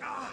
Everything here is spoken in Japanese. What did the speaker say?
Ah!